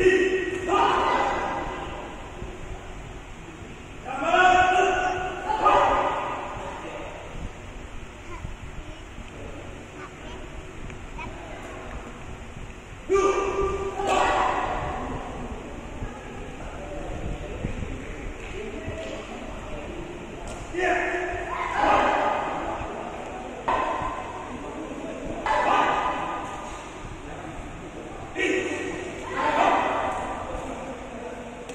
Eat!